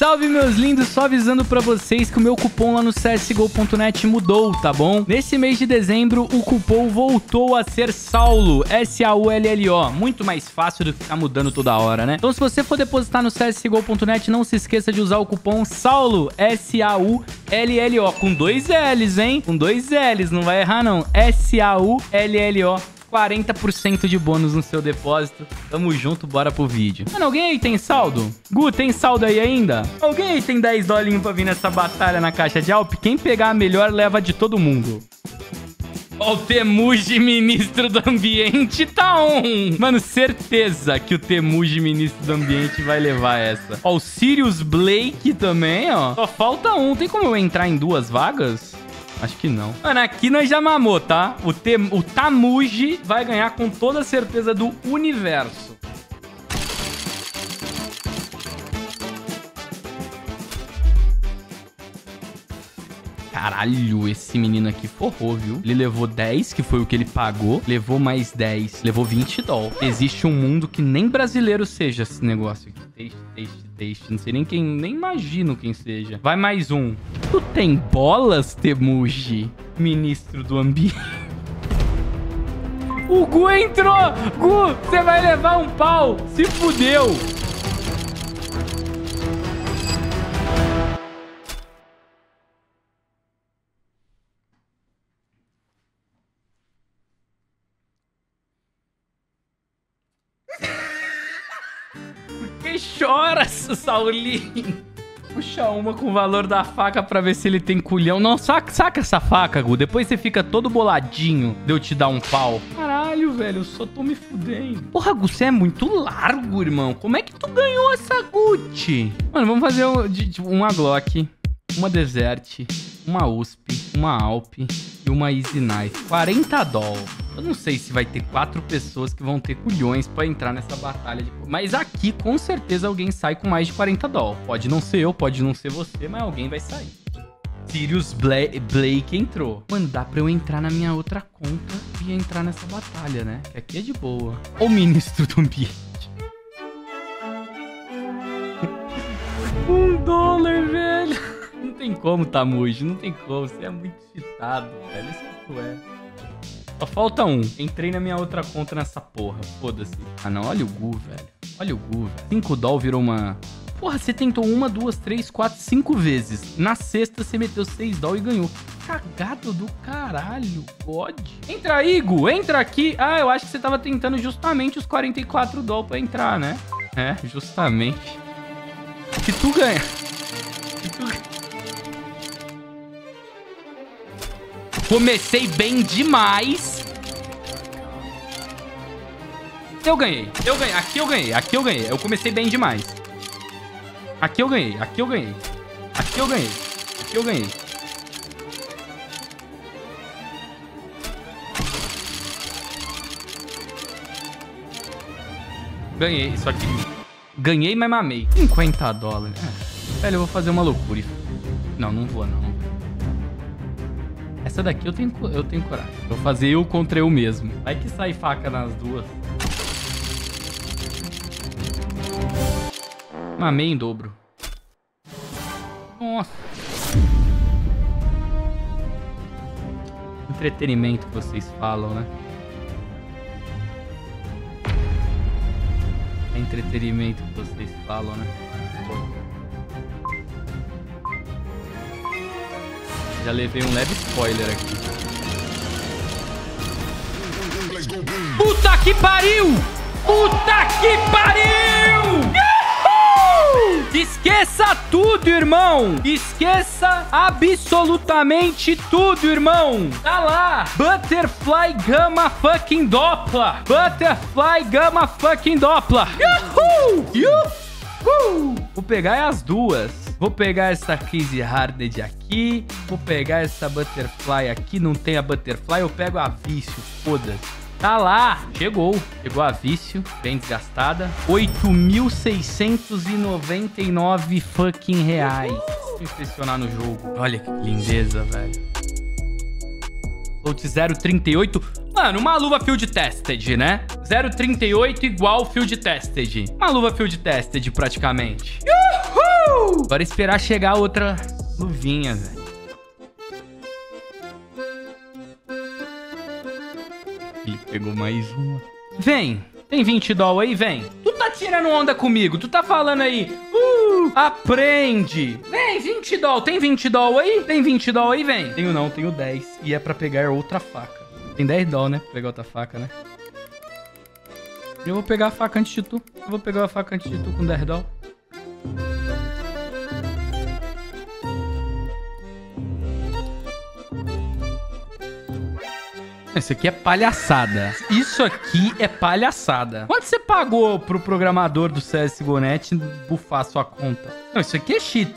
Salve, meus lindos! Só avisando pra vocês que o meu cupom lá no csgo.net mudou, tá bom? Nesse mês de dezembro, o cupom voltou a ser Saulo, S-A-U-L-L-O. Muito mais fácil do que ficar mudando toda hora, né? Então, se você for depositar no csgo.net, não se esqueça de usar o cupom SAULO, S-A-U-L-L-O, com dois L's, hein? Com dois L's, não vai errar não. S-A-U-L-L-O. 40% de bônus no seu depósito. Tamo junto, bora pro vídeo. Mano, alguém aí tem saldo? Gu, tem saldo aí ainda? Alguém aí tem 10 dolinhos pra vir nessa batalha na caixa de Alp? Quem pegar a melhor leva de todo mundo. Ó, o Temuji, ministro do ambiente, tá on. Mano, certeza que o Temuji, ministro do ambiente, vai levar essa. Ó, o Sirius Blake também, ó. Só falta um. Tem como eu entrar em duas vagas? Acho que não. Mano, aqui nós já mamou, tá? O, tem, o Tamuji vai ganhar com toda certeza do universo. Caralho, esse menino aqui forrou, viu? Ele levou 10, que foi o que ele pagou. Levou mais 10. Levou 20 dólares. Existe um mundo que nem brasileiro seja esse negócio aqui. Taste, taste, taste. Não sei nem quem... Nem imagino quem seja. Vai mais um. Tu tem bolas, Temuji? Ministro do Ambiente. O Gu entrou! Gu, você vai levar um pau! Se fudeu! Que chora, Saulinho? Puxa uma com o valor da faca pra ver se ele tem culhão. Não, saca, saca essa faca, Gu. Depois você fica todo boladinho de eu te dar um pau. Caralho, velho, eu só tô me fudendo. Porra, Gu, você é muito largo, irmão. Como é que tu ganhou essa Gucci? Mano, vamos fazer um, de, uma Glock, uma Desert, uma USP, uma Alp e uma Easy Knife. 40 dólares. Eu não sei se vai ter quatro pessoas que vão ter culhões pra entrar nessa batalha. De... Mas aqui, com certeza, alguém sai com mais de 40 dólares. Pode não ser eu, pode não ser você, mas alguém vai sair. Sirius Bla Blake entrou. Mano, dá pra eu entrar na minha outra conta e entrar nessa batalha, né? Que aqui é de boa. O ministro do ambiente. um dólar, velho. Não tem como, Tamuji. Não tem como. Você é muito cheatado, velho. Isso que tu é. Só falta um. Entrei na minha outra conta nessa porra. Foda-se. Ah, não. Olha o Gu, velho. Olha o Gu, velho. 5 doll virou uma... Porra, você tentou uma, duas, três, quatro, cinco vezes. Na sexta, você meteu seis doll e ganhou. Cagado do caralho. Pode. Entra aí, Gu. Entra aqui. Ah, eu acho que você tava tentando justamente os 44 doll pra entrar, né? É, justamente. Que tu ganha. Comecei bem demais. Eu ganhei. Eu ganhei. Aqui eu ganhei. Aqui eu ganhei. Eu comecei bem demais. Aqui eu ganhei. Aqui eu ganhei. Aqui eu ganhei. Aqui eu ganhei. Ganhei. Isso aqui. Ganhei, mas mamei. 50 dólares. É. Velho, eu vou fazer uma loucura. Não, não vou, não. Essa daqui eu tenho, eu tenho coragem. Vou fazer eu contra eu mesmo. Vai que sai faca nas duas. Mamei em dobro. Nossa. Entretenimento que vocês falam, né? É entretenimento que vocês falam, né? Já levei um leve spoiler aqui. Puta que pariu! Puta que pariu! Uhul! Esqueça tudo, irmão! Esqueça absolutamente tudo, irmão! Tá lá! Butterfly Gamma fucking Doppler! Butterfly Gamma fucking Doppler! Uhul! Uhul! Vou pegar as duas. Vou pegar essa Case Harded aqui. Vou pegar essa Butterfly aqui. Não tem a Butterfly, eu pego a Vício. Foda-se. Tá lá, chegou. Chegou a vício, bem desgastada. 8.699 fucking reais. Vou impressionar no jogo. Olha que lindeza, velho. Float 0.38. Mano, uma luva Field Tested, né? 0.38 igual Field Tested. Uma luva Field Tested, praticamente. Uhul! Agora esperar chegar outra luvinha, velho. Ele pegou mais uma. Vem! Tem 20 doll aí? Vem. Tu tá tirando onda comigo. Tu tá falando aí. Uh, aprende. Vem, 20 doll. Tem 20 doll aí? Tem 20 doll aí? Vem. Tenho não, tenho 10. E é pra pegar outra faca. Tem 10 doll, né? Pra pegar outra faca, né? Eu vou pegar a faca antes de tu. Eu vou pegar a faca antes de tu com 10 doll. Isso aqui é palhaçada. Isso aqui é palhaçada. Quanto você pagou pro programador do CSGO.net bufar sua conta? Não, isso aqui é cheat.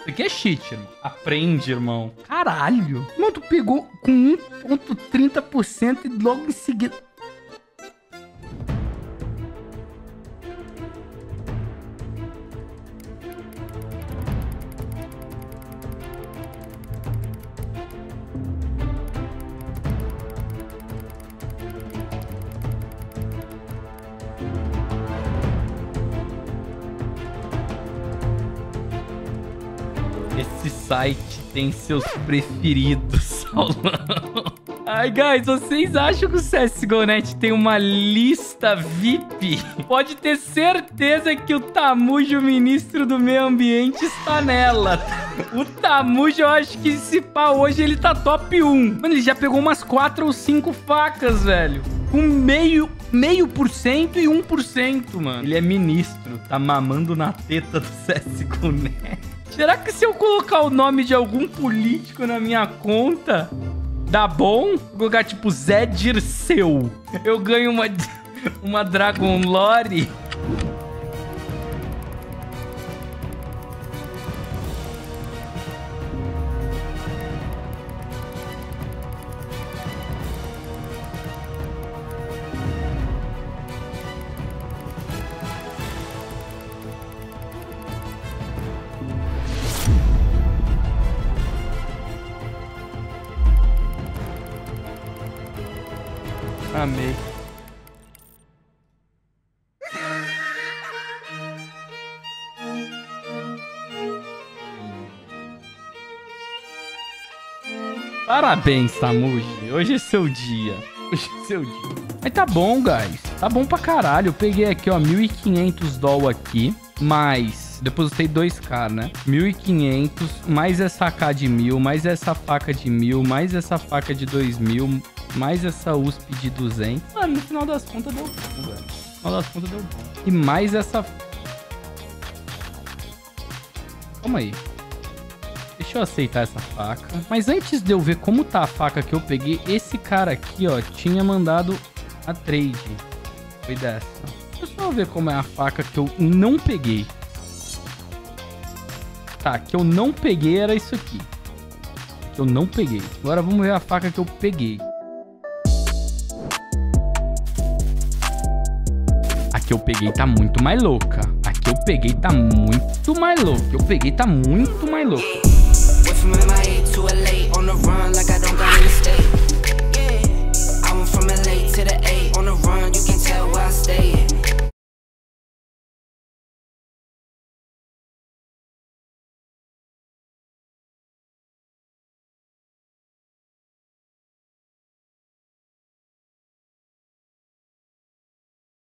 Isso aqui é cheat, irmão. Aprende, irmão. Caralho. Mano, tu pegou com 1.30% e logo em seguida... site tem seus preferidos, Saulão. Ai, guys, vocês acham que o CSGO.net tem uma lista VIP? Pode ter certeza que o Tamujo, ministro do meio ambiente, está nela. O Tamujo, eu acho que se pá, hoje ele tá top 1. Mano, ele já pegou umas 4 ou 5 facas, velho. Com meio, meio por cento e 1%, mano. Ele é ministro, tá mamando na teta do CSGO.net. Será que se eu colocar o nome de algum político na minha conta, dá bom? Vou colocar tipo Zé Dirceu. Eu ganho uma, uma Dragon Lore. Amei. Parabéns, Tamuji. Hoje é seu dia. Hoje é seu dia. Mas tá bom, guys. Tá bom pra caralho. Eu peguei aqui, ó, 1.500 doll aqui. Mais... Depositei 2k, né? 1.500, mais essa AK de 1.000, mais essa faca de 1.000, mais essa faca de 2.000, mais essa USP de 200. Mano, no final das contas deu bom, velho. No final das contas deu bom. E mais essa... Calma aí. Deixa eu aceitar essa faca. Mas antes de eu ver como tá a faca que eu peguei, esse cara aqui, ó, tinha mandado a trade. Foi dessa. Deixa eu só ver como é a faca que eu não peguei. Tá, que eu não peguei era isso aqui. Que eu não peguei. Agora vamos ver a faca que eu peguei. Que eu peguei tá muito mais louca. A que eu peguei tá muito mais louca. Eu peguei tá muito mais louca.